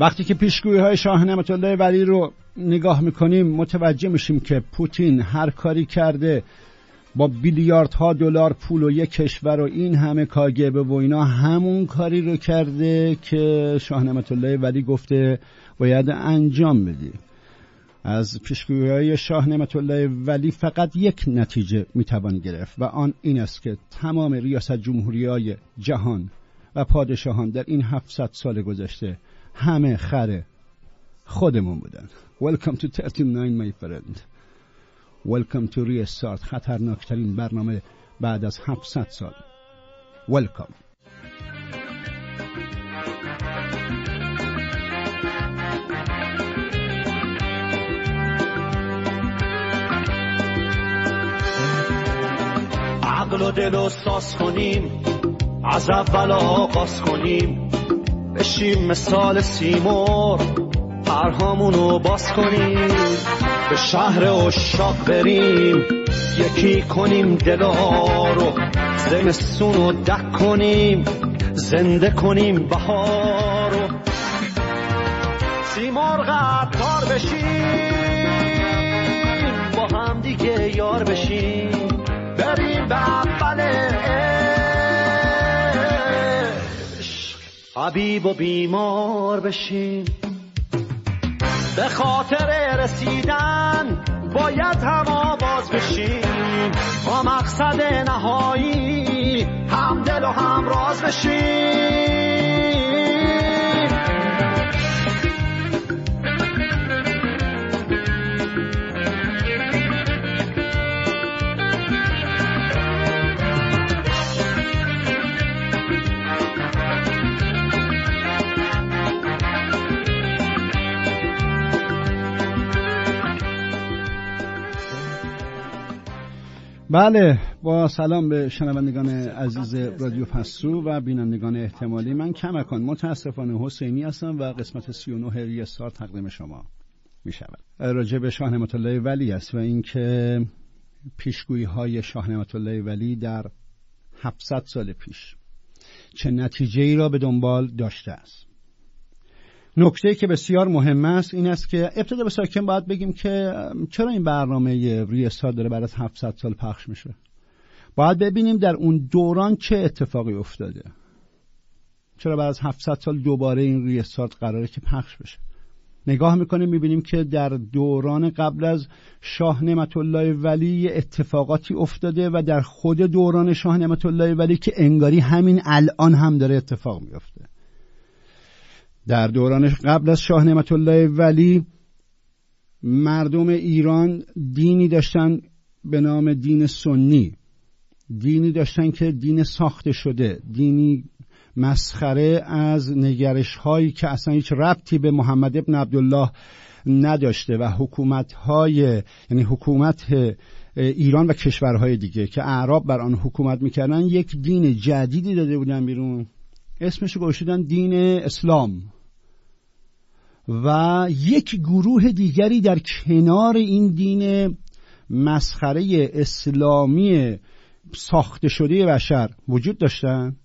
وقتی که پیشگویی های شاه نعمت الله ولی رو نگاه می‌کنیم متوجه میشیم که پوتین هر کاری کرده با بیلیاردها دلار پول و یک کشور و این همه کاگبه و اینا همون کاری رو کرده که شاه نعمت الله ولی گفته باید انجام بدی. از پیشگویی های شاه نعمت الله ولی فقط یک نتیجه می‌توان گرفت و آن این است که تمام ریاست جمهوری های جهان و پادشاهان در این 700 سال گذشته همه خره خودمون بودن. Welcome to 39 my friend. Welcome to Restart خطرناکترین برنامه بعد از 700 سال. Welcome. عقل و دل و ساز کنیم. از اول آغاز کنیم. بشیم مثال سیمور پرهامونو باز کنیم به شهر اشاق بریم یکی کنیم دلا رو زمستون رو دک کنیم زنده کنیم بهار رو سیمرغ بشیم با هم دیگه یار بشیم. عبیب و بیمار بشیم. به خاطر رسیدن باید هم آواز بشیم. با مقصد نهایی هم دل و هم راز بشیم. بله با سلام به شنوندگان عزیز رادیو پستو و بینندگان احتمالی. من کمکان متاسفانه حسینی هستم و قسمت 39 ریستار تقدیم شما می شود راجع به شاه نعمت الله ولی است و اینکه پیشگویی های شاه نعمت الله ولی در 700 سال پیش چه نتیجه ای را به دنبال داشته است. نکته که بسیار مهم است این است که ابتدا به ساکن باید بگیم که چرا این برنامه ریستار داره بعد از 700 سال پخش میشه؟ باید ببینیم در اون دوران چه اتفاقی افتاده. چرا بعد از 700 سال دوباره این ریستارت قراره که پخش بشه؟ نگاه می‌کنیم می‌بینیم که در دوران قبل از شاه نعمت الله ولی اتفاقاتی افتاده و در خود دوران شاه نعمت الله ولی که انگاری همین الان هم داره اتفاق میفته در دوران قبل از شاه نعمت الله ولی مردم ایران دینی داشتن به نام دین سنی دینی داشتن که دین ساخته شده دینی مسخره از نگرش هایی که اصلا هیچ ربطی به محمد ابن عبدالله نداشته و حکومت های یعنی حکومت ایران و کشورهای دیگه که اعراب بر آن حکومت می‌کردن یک دین جدیدی داده بودن بیرون. اسمش گذاشتن دین اسلام. و یک گروه دیگری در کنار این دین مسخره اسلامی ساخته شده بشر وجود داشتن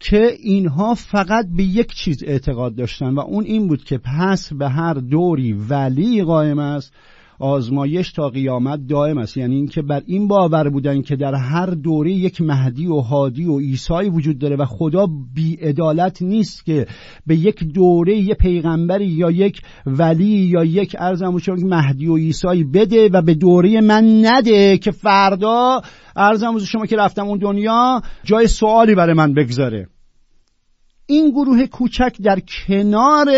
که اینها فقط به یک چیز اعتقاد داشتن و اون این بود که پس به هر دوری ولی قائم است آزمایش تا قیامت دائم است. یعنی اینکه بر این باور بودن که در هر دوره یک مهدی و هادی و عیسی وجود داره و خدا بیعدالت نیست که به یک دوره یک پیغمبری یا یک ولی یا یک ارزم مهدی و عیسی بده و به دوره من نده که فردا ارزم شما که رفتم اون دنیا جای سوالی برای من بگذاره. این گروه کوچک در کنار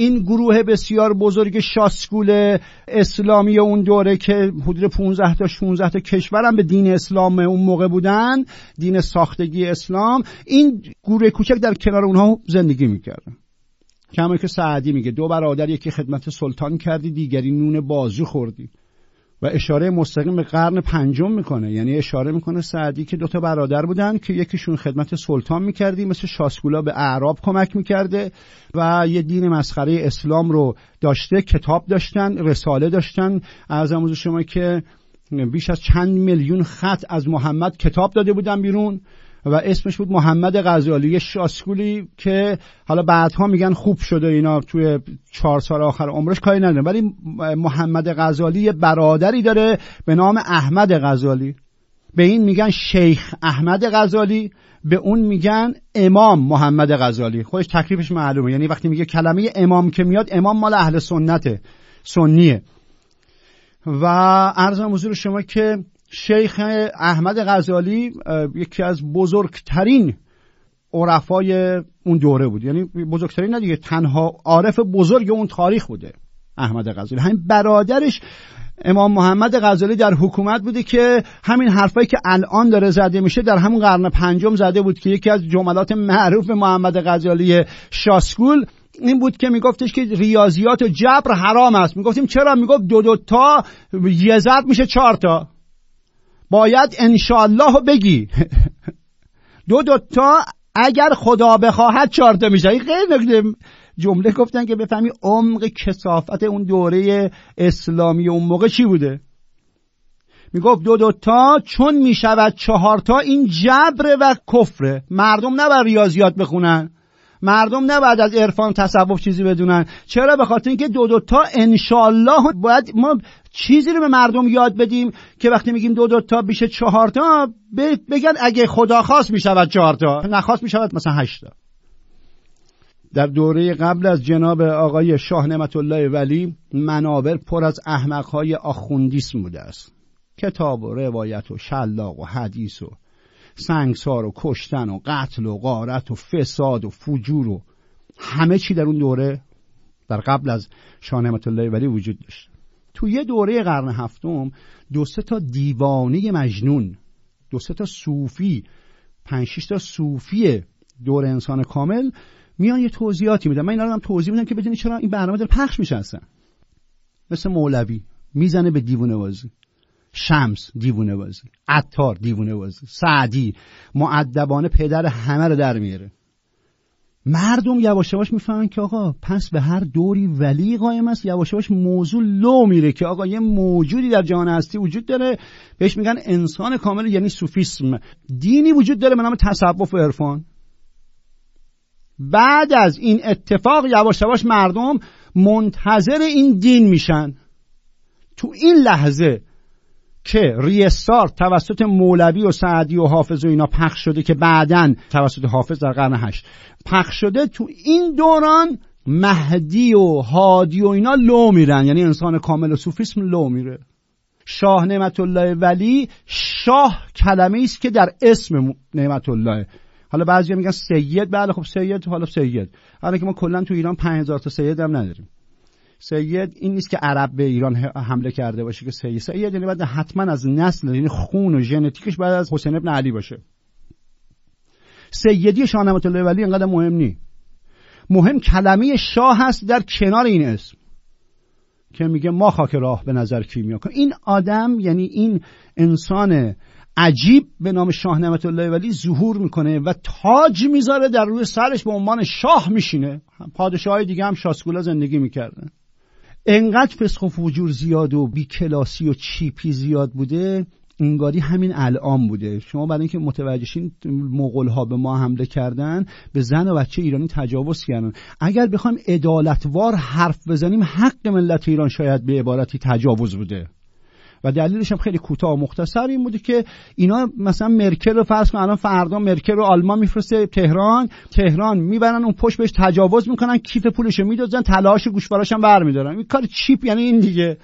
این گروه بسیار بزرگ شاسکول اسلامی اون دوره که حدود 15 تا 16 تا کشورم به دین اسلام اون موقع بودن دین ساختگی اسلام این گروه کوچک در کنار اونها زندگی می‌کردن کما که سعدی میگه دو برادر یکی خدمت سلطان کردی دیگری نون بازو خوردی. و اشاره مستقیم به قرن پنجم می‌کنه. یعنی اشاره می‌کنه سعدی که دوتا برادر بودن که یکیشون خدمت سلطان می‌کردی مثل شاسکولا به اعراب کمک می‌کرده و یه دین مسخره اسلام رو داشته کتاب داشتن رساله داشتن. ارزم شما که بیش از چند میلیون خط از محمد کتاب داده بودن بیرون. و اسمش بود محمد غزالی یه شاسکولی که حالا بعدها میگن خوب شده اینا توی چهار سال آخر عمرش کاری نداره ولی محمد غزالی یه برادری داره به نام احمد غزالی. به این میگن شیخ احمد غزالی به اون میگن امام محمد غزالی. خودش تکلیفش معلومه. یعنی وقتی میگه کلمه امام که میاد امام مال اهل سنته سنیه. و ارزم حضور شما که شیخ احمد غزالی یکی از بزرگترین عرفای اون دوره بود. یعنی بزرگترین نه دیگه تنها عارف بزرگ اون تاریخ بوده احمد غزالی. همین برادرش امام محمد غزالی در حکومت بوده که همین حرفایی که الان داره زده میشه در همون قرن پنجم زده بود که یکی از جملات معروف محمد غزالی شاسکول این بود که میگفتش که ریاضیات و جبر حرام است. می‌گفتیم چرا؟ می‌گفت دو دو تا یه زد میشه چهار تا. باید انشالله بگی. دو دو تا اگر خدا بخواهد چهار تا میشه. این خیلی جمله گفتن که بفهمی عمق کسافت اون دوره اسلامی اون موقع چی بوده؟ می‌گفت دو دوتا چون می‌شود چهار تا این جبر و کفره. مردم نباید ریاضیات بخونن. مردم نباید از عرفان تصوف چیزی بدونن. چرا؟ به خاطر اینکه دو دوتا انشالله باید ما چیزی رو به مردم یاد بدیم که وقتی میگیم دو دوتا بیشه چهار تا بگن اگه خدا خواست می‌شود چهار تا. نخواست می‌شود مثلا هشت تا. در دوره قبل از جناب آقای شاه نعمت الله ولی منابر پر از احمقهای آخوندیسم بوده است. کتاب و روایت و شلاق و حدیث و سنگسار و کشتن و قتل و غارت و فساد و فجور و همه چی در اون دوره در قبل از شاه نعمت الله ولی وجود داشت. تو یه دوره قرن هفتم دو سه تا دیوانه مجنون دو سه تا صوفی پنج تا صوفی دور انسان کامل میان یه توضیحاتی میدن. من اینا رو هم توضیح میدم که بدونی چرا این برنامه داره پخش میشه اصلا. مثل مولوی می‌زنه به دیوونه بازی. شمس دیوونه بازی عطار دیوونه بازی سعدی معدبانه پدر همه رو در میاره. مردم یواش یواش می‌فهمن که آقا پس به هر دوری ولی قایم است یواش یواش موضوع لو میره که آقا یه موجودی در جهان هستی وجود داره. بهش میگن انسان کامل یعنی سوفیسم. دینی وجود داره به نام تصوف و عرفان. بعد از این اتفاق یواش یواش مردم منتظر این دین میشن. تو این لحظه که ریستار توسط مولوی و سعدی و حافظ و اینا پخش شده که بعدا توسط حافظ در قرن هشت. پخش شده تو این دوران مهدی و هادی و اینا لو میرن. یعنی انسان کامل و صوفیسم لو میره. شاه نعمت الله ولی شاه کلمه است که در اسم نعمت الله حالا بعضی میگن سید بله خب سید حالا سید. حالا که ما کلا تو ایران 5000 تا سید هم نداریم. سید این نیست که عرب به ایران حمله کرده باشه که سید. سید یعنی بعد حتما از نسل یعنی خون و ژنتیکش بعد از حسین ابن علی باشه. سیدی شاه نعمت الله ولی اینقدر مهم نی. مهم کلمه شاه هست در کنار این اسم که میگه ما خاک راه به نظر کی این آدم یعنی این انسان عجیب به نام شاه نعمت الله ولی ظهور می‌کنه و تاج می‌ذاره در روی سرش به عنوان شاه میشینه. پادشاه های دیگه هم شاسکولا زندگی می‌کردن. انقدر فسخ و فجور زیاد و بیکلاسی و چیپی زیاد بوده انگاری همین الان بوده. شما برای اینکه متوجهشین مغول ها به ما حمله کردن به زن و بچه ایرانی تجاوز کردن. اگر بخوایم عدالتوار حرف بزنیم حق ملت ایران شاید به عبارتی تجاوز بوده. و دلیلش هم خیلی کوتاه و مختصر این بوده که اینا مثلا مرکل رو فرض کن الان فردا مرکل رو آلمان میفرسته تهران. تهران می‌برن اون پشت بهش تجاوز می‌کنن کیف پولش میدوزن طلاهاش گوشوارش هم برمیدارن. این کار چیپ یعنی این دیگه.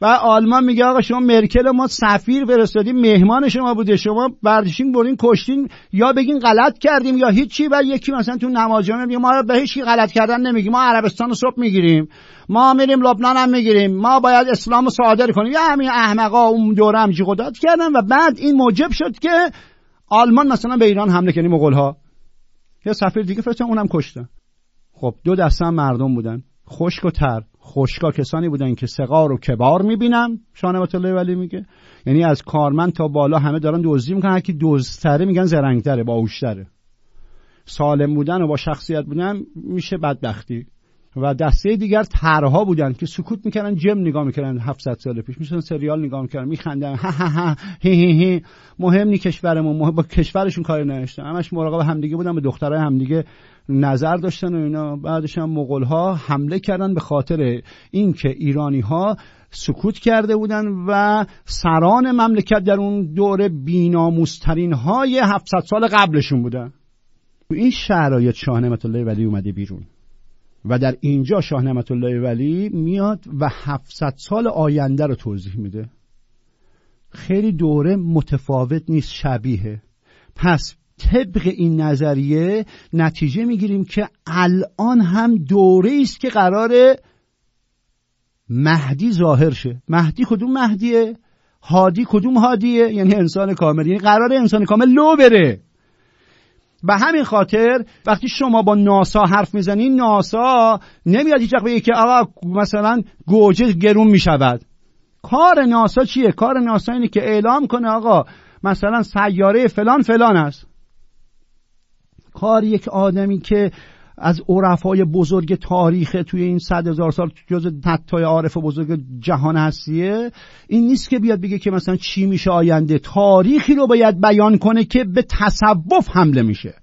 و آلمان میگه آقا شما مرکل ما سفیر فرستادیم مهمان شما بوده شما برداشتین برین کشتین یا بگین غلط کردیم یا هیچی و یکی مثلا تو نماز میگه ما به هیچ غلط کردن نمیگیم ما عربستان رو صبح می‌گیریم ما میریم لبنان هم می‌گیریم ما باید اسلام رو صادر کنیم. یا همین احمقا اون دوره هم قدرت کردن و بعد این موجب شد که آلمان مثلا به ایران حمله کنیم مغول ها یه سفیر دیگه فرستن اونم کشتن خب دو دسته مردم بودن. خشک و تر خشکا کسانی بودن که سقار و کبار می‌بینن شانه الله ولی میگه. یعنی از کارمند تا بالا همه دارن دزدی می‌کنن که دزدتره میگن زرنگتره باهوشتره. سالم بودن و با شخصیت بودن میشه بدبختی. و دسته دیگر ترها بودن که سکوت می‌کردن جم نگاه می‌کردن 700 سال پیش. میشن سریال نگاه می‌کردن میخندن ها ها ها هی هی مهم نی کشورمون مهم با کشورشون کاری نداشتن. همش مراقب همدیگه بودن به دخترای همدیگه نظر داشتن و اینا. بعدش هم مغول ها حمله کردن به خاطر اینکه ایرانی ها سکوت کرده بودن و سران مملکت در اون دوره بیناموسترین های 700 سال قبلشون بودن. این شرایط شاه نعمت الله ولی اومده بیرون. و در اینجا شاه نعمت الله ولی میاد و 700 سال آینده رو توضیح میده. خیلی دوره متفاوت نیست شبیه پس طبق این نظریه نتیجه می‌گیریم که الان هم دوره است که قرار مهدی ظاهر شه. مهدی کدوم مهدیه؟ هادی کدوم هادیه؟ یعنی انسان کامل. یعنی قرار انسان کامل لو بره. به همین خاطر وقتی شما با ناسا حرف می‌زنین ناسا نمیاد هیچ بگه که آقا مثلا گوجه گرون می‌شود. کار ناسا چیه؟ کار ناسا اینه که اعلام کنه آقا مثلا سیاره فلان فلان است. کار یک آدمی که از عرفای بزرگ تاریخ توی این صد هزار سال جز تتای عارف بزرگ جهان هستیه. این نیست که بیاد بگه که مثلا چی میشه آینده. تاریخی رو باید بیان کنه که به تصوف حمله میشه.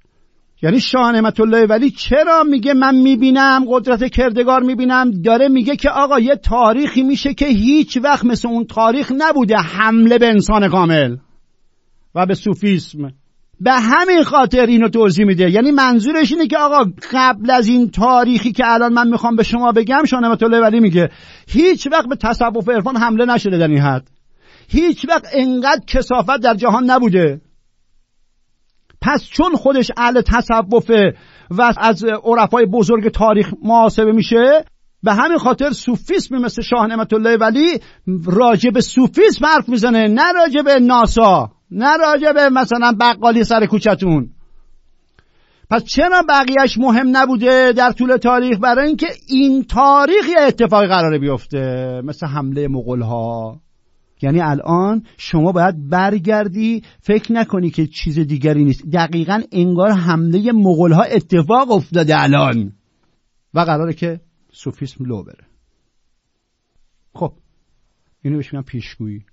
یعنی شاه نعمت الله ولی چرا میگه من می‌بینم قدرت کردگار می‌بینم؟ داره میگه که آقا یه تاریخی میشه که هیچ وقت مثل اون تاریخ نبوده. حمله به انسان کامل و به صوفیسم به همین خاطر اینو توضیح میده. یعنی منظورش اینه که آقا قبل از این تاریخی که الان من می‌خوام به شما بگم شاه نعمت الله ولی میگه هیچ وقت به تصوف عرفان حمله نشده در این حد. هیچ وقت انقدر کسافت در جهان نبوده. پس چون خودش اهل تصوفه و از عرفای بزرگ تاریخ محاسبه میشه به همین خاطر سوفیسم مثل شاه نعمت الله ولی راجع به سوفیسم حرف می‌زنه نه راجع به ناسا. نه راجع به مثلا بقالی سر کوچتون. پس چرا بقیهش مهم نبوده در طول تاریخ برای اینکه این تاریخ یه اتفاقی قراره بیفته مثل حمله مغول ها یعنی الان شما باید برگردی فکر نکنی که چیز دیگری نیست. دقیقا انگار حمله مغول ها اتفاق افتاده الان. و قراره که سوفیسم لو بره. خب اینو بهش میگن پیشگویی.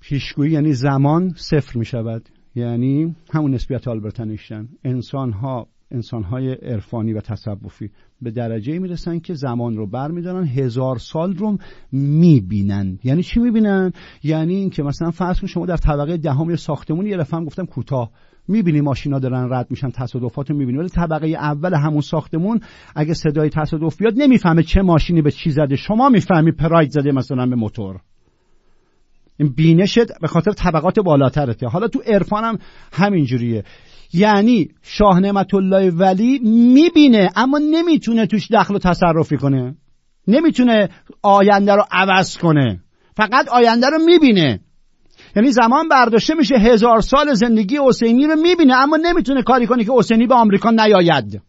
پیشگویی یعنی زمان صفر می شود یعنی همون نسبیت آلبرت انیشتین انسان ها انسان های عرفانی و تصوفی به درجه می‌رسن که زمان رو برمیدارن هزار سال رو می‌بینن. یعنی چی می‌بینن؟ یعنی اینکه مثلا فرض شما در طبقه دهم یه ساختمون یه دفعه گفتم کوتاه. می‌بینی ماشینا دارن رد میشن تصادفات رو می‌بینی. ولی طبقه اول همون ساختمون اگه صدای تصادف بیاد نمی‌فهمه چه ماشینی به چی زده. شما می‌فهمی پراید زده مثلا به موتور. این بینشت به خاطر طبقات بالاترته. حالا تو عرفان هم همینجوریه. یعنی شاه نعمت الله ولی می‌بینه اما نمی‌تونه توش دخل و تصرفی کنه. نمی‌تونه آینده رو عوض کنه. فقط آینده رو می‌بینه. یعنی زمان برداشته میشه هزار سال زندگی حسینی رو می‌بینه اما نمی‌تونه کاری کنه که حسینی به آمریکا نیاید.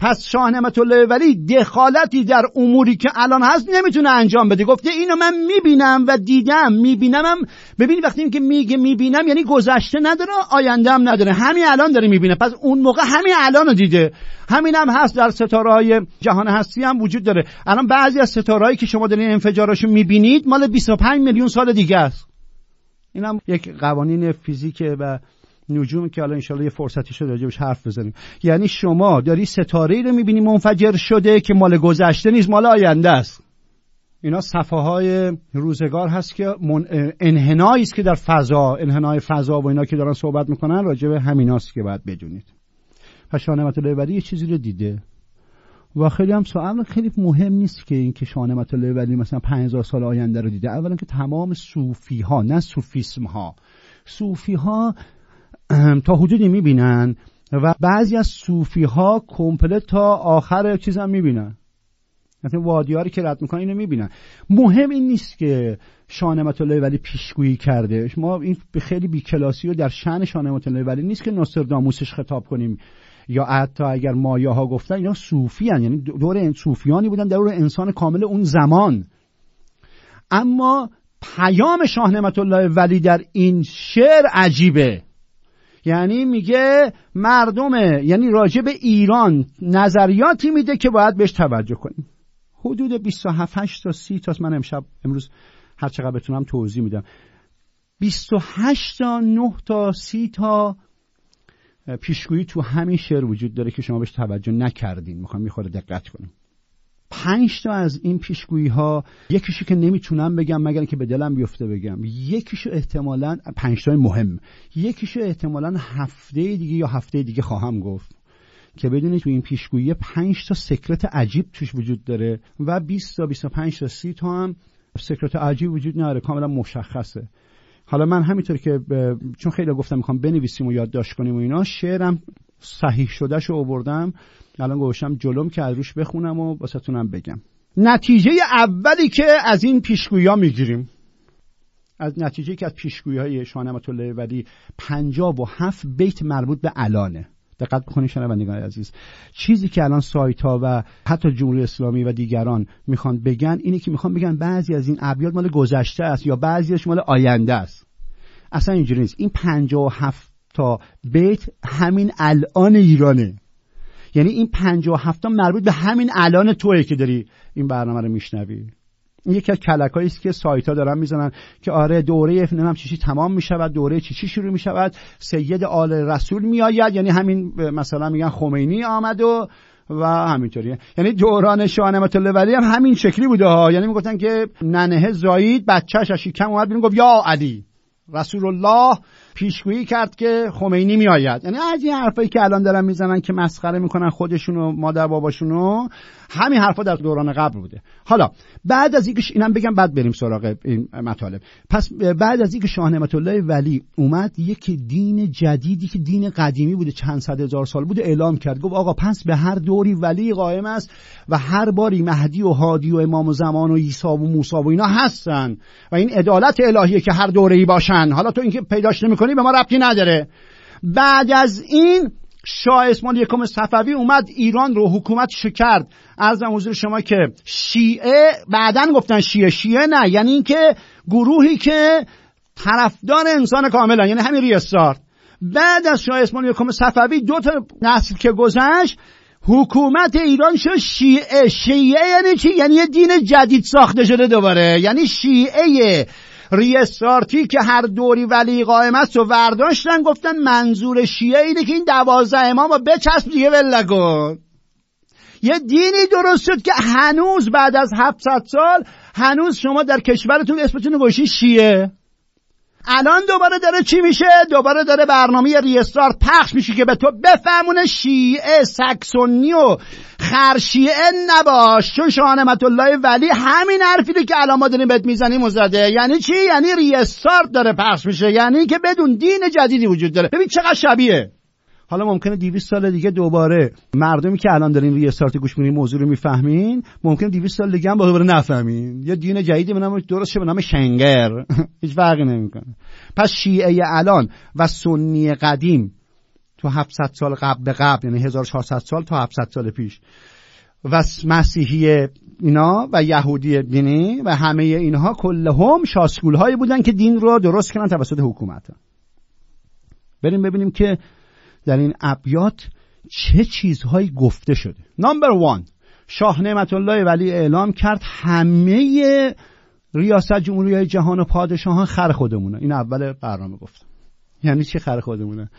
پس شاه نعمت الله ولی دخالتی در اموری که الان هست نمی‌تونه انجام بده. گفته اینو من می‌بینم و دیدم میبینمم. ببینی وقتی که میگه می‌بینم یعنی گذشته نداره آینده هم نداره. همین الان داره می‌بینه. پس اون موقع همین الان دیده. همین هم هست در ستاره های جهان هستی هم وجود داره. الان بعضی از ستاره که شما دارین انفجاراشو می‌بینید مال 25 میلیون سال دیگه است. این هم یک قوانین فیزیکه و نجوم که حالا انشالله یه فرصتی شده راجبش حرف بزنیم. یعنی شما داری ستاره ای رو می‌بینی منفجر شده که مال گذشته نیست مال آینده است. اینا صفحه های روزگار هست که. انحنایی است که در فضا انحنای فضا و اینا که دارن صحبت می‌کنن راجب همیناست که باید بدونید. پس شاه نعمت الله یه چیزی رو دیده. و خیلی هم سوال خیلی مهم نیست که این که شاه نعمت الله ولی مثلا 5000 سال آینده رو دیده. اولا که تمام صوفی ها نه صوفیسم ها صوفی ها تا حدودی می‌بینن و بعضی از صوفی ها کمپلت تا آخر چیز هم می‌بینن. مثلا وادیاری که رد می‌کنن اینو می‌بینن. مهم این نیست که شانمت الله ولی پیشگویی کرده. ما این به خیلی بیکلاسی و در شن شانمت الله ولی نیست که ناصر داموسش خطاب کنیم. یا حتی اگر مایه ها گفتن اینا صوفی هن. یعنی دور صوفیانی بودن دور انسان کامل اون زمان. اما پیام شاه نعمت الله ولی در این شعر عجیبه. یعنی میگه مردم یعنی راجع به ایران نظریاتی میده که باید بهش توجه کنیم. حدود 27 8 تا 30 تا من امشب امروز هر چقدر بتونم توضیح میدم. 28 تا 9 تا 30 تا پیشگویی تو همین شعر وجود داره که شما بهش توجه نکردین. می‌خوام می‌خوره دقت کنیم. پنج تا از این پیشگویی ها یکیشو که نمی‌تونم بگم مگر که به دلم بیفته بگم. یکیشو احتمالا پنج تا مهم. یکیشو احتمالا هفته دیگه یا هفته دیگه خواهم گفت که بدونید تو این پیشگویی پنج تا سکرت عجیب توش وجود داره و 20 تا 25 تا 30 تا هم سکرت عجیب وجود نداره. کاملا مشخصه. حالا من همینطور که چون خیلی گفتم می‌خوام بنویسیم و یادداشت کنیم و اینا شعرم صحیح شده شو آوردم. الان گوشم جلوم که از روش بخونم و واسهتونم بگم. نتیجه اولی که از این پیشگویی می‌گیریم. از نتیجه که از پیشگویی های شاه الله ولی پنجاب و هفت بیت مربوط به الانه. دقت بکنید شنوندگان عزیز. چیزی که الان سایت ها و حتی جمهوری اسلامی و دیگران می‌خوان بگن اینه که می‌خوان بگن بعضی از این ابیات مال گذشته است یا بعضیش مال آینده است. اصلا اینجوری نیست. این هفت تا بیت همین الان ایرانه. یعنی این و هفت مربوط به همین الان توی که داری این برنامه رو میشنوی. این یکی از کلکایی است که سایت ها دارن می‌زنن که آره دوره نمی‌دونم چیشی تمام می‌شود دوره چیشی شروع می‌شود. سید آل رسول میآید یعنی همین مثلا میگن خمینی آمد و و همینطوریه. یعنی دوران شاه نعمت ولی هم همین شکلی بوده ها. یعنی می‌گفتن که ننه زایید بچه‌ش از شکم اومد بیرون گفت یا علی رسول الله پیشگویی کرد که خمینی میآید. یعنی از این حرفایی که الان دارن می‌زنن که مسخره می‌کنن خودشون و مادر باباشونو همین حرفا در دوران قبل بوده. حالا بعد از اینکه اینم بگم بعد بریم سراغ این مطالب. پس بعد از اینکه شاه نعمت الله ولی اومد یک دین جدیدی که دین قدیمی بوده چند صد هزار سال بوده اعلام کرد. گفت آقا پس به هر دوری ولی قائم است و هر باری مهدی و هادی و امام و زمان و عیسی و موسی و اینا هستن. و این عدالت الهیه که هر دوره ای باشن. حالا تو اینکه پیداش نمی‌کنی به ما ربطی نداره. بعد از این شاه اسماعیل یکم صفوی اومد ایران رو حکومتش کرد از حضور شما که شیعه بعدا گفتن شیعه شیعه نه. یعنی اینکه گروهی که طرفدار انسان کاملا یعنی همین ریستار بعد از شاه اسماعیل یکم صفوی دو تا نسل که گذشت حکومت ایران شد شیعه. شیعه یعنی چی؟ یعنی یه دین جدید ساخته شده دوباره. یعنی شیعه ریستارتی که هر دوری ولی قائم است و ورداشتن گفتن منظور شیعه اینه که این دوازده امام رو بچسب دیگه ولگون یه دینی درست شد که هنوز بعد از 700 سال هنوز شما در کشورتون اسمتون گوشی شیعه. الان دوباره داره چی میشه؟ دوباره داره برنامه ریستارت پخش میشه که به تو بفهمونه شیعه سکسونی و خرشیعه نباش. چون شاه الله ولی همین حرفی که الان ما داریم بهت می‌زنیم زده یعنی چی؟ یعنی ریستارت داره پخش میشه. یعنی که بدون دین جدیدی وجود داره. ببین چقدر شبیه. حالا ممکنه 200 سال دیگه دوباره مردمی که الان دارین روی استارت گوش میدین موضوع رو می‌فهمین ممکنه 200 سال دیگه هم دوباره نفهمین. یا دین جدیدی به نام درست به نام شنگر. هیچ فرقی نمی‌کنه. پس شیعه الان و سنی قدیم تو 700 سال قبل به قبل یعنی 1400 سال تا 700 سال پیش. و مسیحی اینا و یهودی دینی و همه اینها کلهم شاسکول هایی بودن که دین رو درست کردن توسط حکومت. بریم ببینیم که در این ابیات چه چیزهایی گفته شده؟ نمبر وان شاه نعمت الله ولی اعلام کرد همه ریاست جمهوری جهان و پادشاهان خر خودمونه. این اول برنامه گفتم. یعنی چی خر خودمونه؟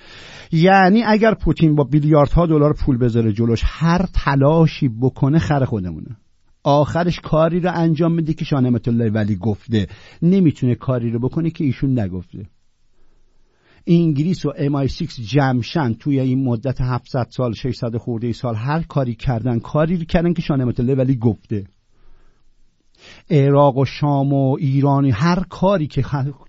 یعنی اگر پوتین با بیلیاردها دلار پول بذاره جلوش هر تلاشی بکنه خر خودمونه. آخرش کاری رو انجام میده که شاه نعمت الله ولی گفته. نمی‌تونه کاری رو بکنه که ایشون نگفته. انگلیس و MI6 جمشن توی این مدت 700 سال 600 خورده سال هر کاری کردن کاری کردن که شانه متله ولی گفته. عراق و شام و ایرانی هر کاری که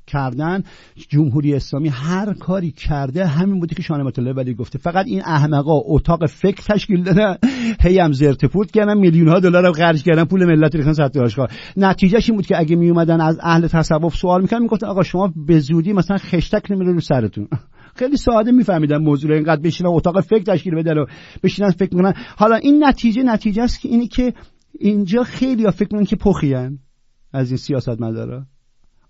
کردن جمهوری اسلامی هر کاری کرده همین بوده که شانه مطلع ولی گفته. فقط این احمقا اتاق فکر تشکیل دادن. هی هم زرت پورت کردن میلیون ها دلار هم خرج کردن پول ملت ریختن سطح آشکار نتیجهش این بود که اگه می اومدن از اهل تصوف سوال می‌کنن می‌گفتن آقا شما به زودی مثلا خشتک نمیره رو سرتون. خیلی ساده میفهمیدن موضوع رو. اینقدر بشینن اتاق فکر تشکیل بدن و بشینن فکر می‌کنن. حالا این نتیجه نتیجه است که اینی که اینجا خیلی فکر می‌کنن که پخیان از این سیاست مدارا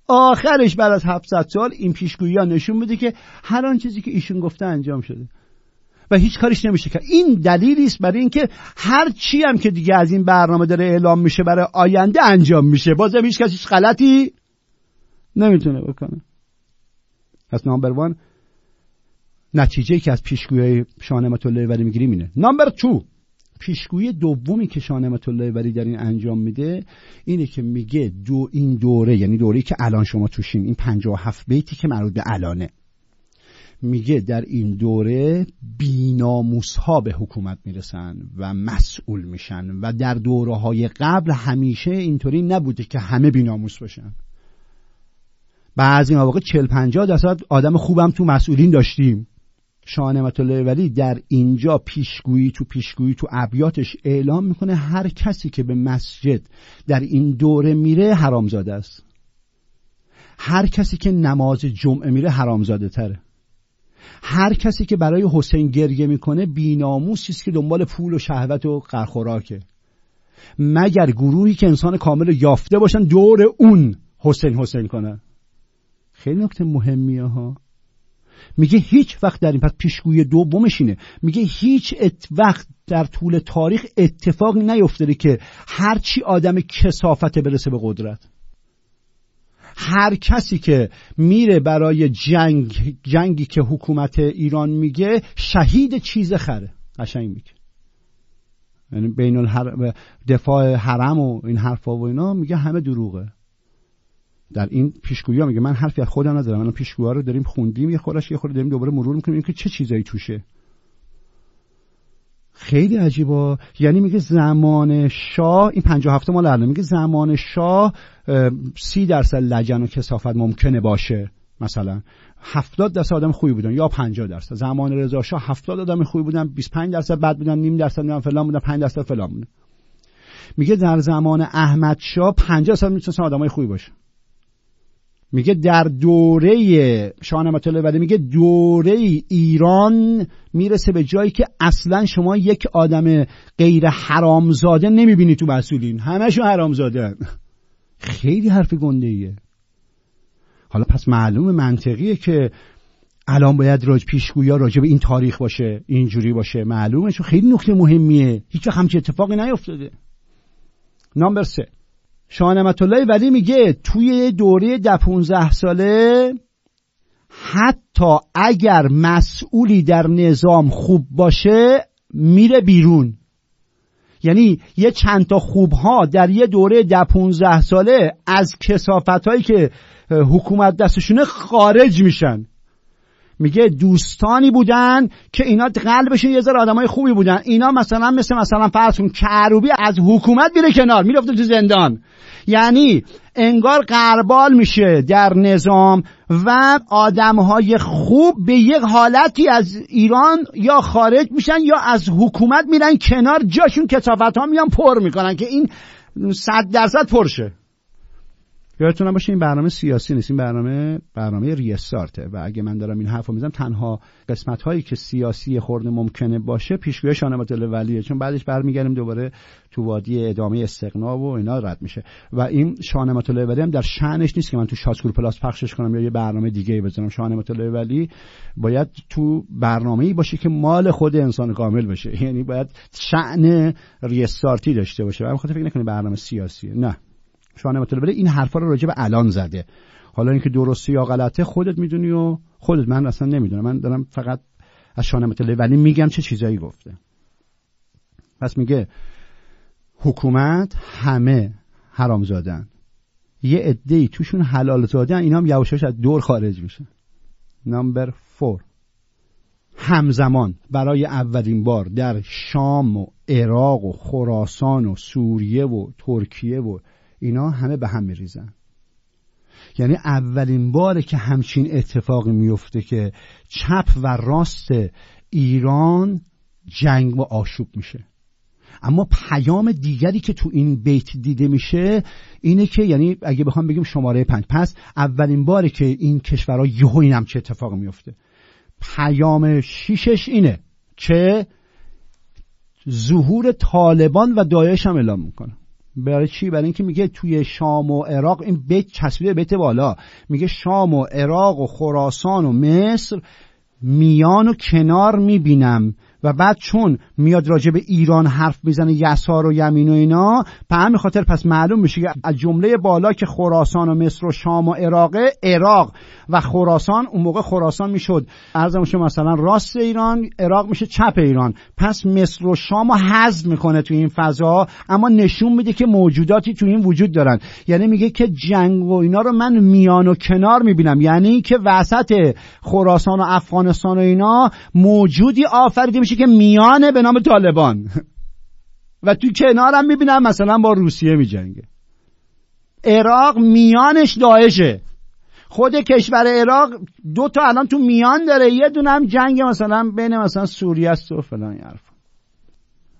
آخرش بعد از 700 سال این پیشگویی ها نشون بده که هر آن چیزی که ایشون گفته انجام شده. و هیچ کاریش نمیشه که این دلیلی است برای اینکه هر چی هم که دیگه از این برنامه داره اعلام میشه برای آینده انجام میشه. بازم هیچ کسی غلطی نمی‌تونه بکنه. پس نامبر وان نتیجه که از پیشگویی شاه الله ولی می‌گیریم اینه نامبر تو. پیشگویی دومی که شاه الله ولی در این انجام میده اینه که میگه دو این دوره یعنی دوره که الان شما توشین این 57 بیتی که مربوط به الانه. میگه در این دوره بیناموس ها به حکومت می‌رسن و مسئول میشن و در دوره های قبل همیشه اینطوری نبوده که همه بیناموس باشن بعضی مواقع 40 50 درصد آدم خوبم تو مسئولین داشتیم. شاه نعمت الله ولی در اینجا پیشگویی تو پیشگویی تو ابیاتش اعلام می‌کنه هر کسی که به مسجد در این دوره میره حرامزاده است. هر کسی که نماز جمعه میره حرامزاده تره. هر کسی که برای حسین گریه می‌کنه بیناموسی است که دنبال پول و شهوت و قرخوراکه. مگر گروهی که انسان کامل یافته باشن دور اون حسین حسین کنن خیلی نکته مهمیه ها. میگه هیچ وقت در این پس پیشگوی دومش اینه میگه هیچ وقت در طول تاریخ اتفاقی نیفتاده که هرچی آدم کسافت برسه به قدرت. هر کسی که میره برای جنگ جنگی که حکومت ایران میگه شهید چیز خره. قشنگ میگه. یعنی بین الحر... دفاع حرم و این حرفا و اینا میگه همه دروغه. در این پیشگویی میگه من حرفی از خودم ندارم من پیشگویی رو داریم خوندیم یه خورش یه خورده داریم دوباره مرور می‌کنیم. که چه چیزایی توشه؟ خیلی عجیبا یعنی میگه زمان شاه این 57 مال الان میگه زمان شاه سی درصد لجن و کسافت ممکنه باشه. مثلا 70 درصد آدم خوبی بودن یا 50 درصد. زمان رضا شاه 70 آدم خوبی بودن 25 درصد بد بودن نیم درصد بودن فلان بودن 5 درصد فلان بودن. میگه در زمان احمد شاه 50 درصد می‌تونن آدمای خوبی باشه میگه در دوره شاه نعمت الله میگه دوره ایران می‌رسه به جایی که اصلا شما یک آدم غیر حرامزاده نمی‌بینی تو مسئولین. همشون حرامزاده خیلی حرف گنده ایه حالا پس معلوم منطقیه که الان باید راج پیشگویا راجع به این تاریخ باشه اینجوری باشه. معلومه چون خیلی نکته مهمیه. هیچ همچین اتفاقی نیفتاده. نامبر سه. شاه الله ولی میگه توی دوره ده 15 ساله حتی اگر مسئولی در نظام خوب باشه میره بیرون. یعنی یه چند تا خوب ها در یه دوره ده 15 ساله از کسافت هایی که حکومت دستشونه خارج میشن. میگه دوستانی بودن که اینا قلبشون یه ذره آدمای خوبی بودن. اینا مثلا مثل مثلا فرض کن کروبی از حکومت میره کنار می‌رفته تو زندان. یعنی انگار قربال میشه در نظام و آدمهای خوب به یک حالتی از ایران یا خارج میشن یا از حکومت میرن کنار جاشون کسافت ها میان پر می‌کنن که این صد درصد پرشه یادتون باشه این برنامه سیاسی نیست این برنامه برنامه ریستارته و اگه من دارم این حرفو می‌زنم تنها قسمت هایی که سیاسی خورده ممکنه باشه پیشگوی شانه ولیه چون بعدش برمیگردیم دوباره تو وادی ادامه استقنا و اینا رد میشه. و این شانه ولی هم در شأنش نیست که من تو شاسکول پلاس پخشش کنم یا یه برنامه دیگه ای بزنم. شانه ولی باید تو برنامه‌ای باشه که مال خود انسان کامل بشه یعنی باید شأن ریستارتی داشته باشه من فکر نکنید برنامه سیاسیه نه. شاه نعمت الله این حرفا رو راجع به الان زده. حالا اینکه درسته یا غلطه خودت می‌دونی و خودت من اصلا نمی‌دونم. من دارم فقط از شاه نعمت الله ولی میگم چه چیزایی گفته. پس میگه حکومت همه حرام زادن. یه عده توشون حلال زادن. اینا هم یواشاش از دور خارج میشن. نمبر فور همزمان برای اولین بار در شام و عراق و خراسان و سوریه و ترکیه و اینا همه به هم میریزن. یعنی اولین باره که همچین اتفاقی میفته که چپ و راست ایران جنگ و آشوب میشه. اما پیام دیگری که تو این بیت دیده میشه اینه که یعنی اگه بخوام بگیم شماره پنج پس اولین باره که این کشورها یهو این هم چه اتفاق میفته پیام شیشش اینه که ظهور طالبان و دایش هم اعلام می‌کنه. برای چی؟ برای اینکه میگه توی شام و عراق این بیت چسبیده بیت بالا. میگه شام و عراق و خراسان و مصر میان و کنار می‌بینم. و بعد چون میاد راجع به ایران حرف می‌زنه یسار و یمین و اینا به همین خاطر پس معلوم میشه که از جمله بالا که خراسان و مصر و شام و عراقه عراق. و خراسان اون موقع خراسان می‌شد. ارزم میشه مثلا راست ایران عراق میشه چپ ایران. پس مصر و شام رو حذف می‌کنه تو این فضا اما نشون میده که موجوداتی تو این وجود دارن. یعنی میگه که جنگ و اینا رو من میان و کنار می‌بینم. یعنی که وسط خراسان و افغانستان و اینا موجودی آفریده که میانه به نام طالبان. و تو کنارم می‌بینم مثلا با روسیه میجنگه. عراق میانش داعشه. خود کشور عراق دو تا الان تو میان داره. یه دونه هم جنگ مثلا بین مثلا سوریه است و فلان حرف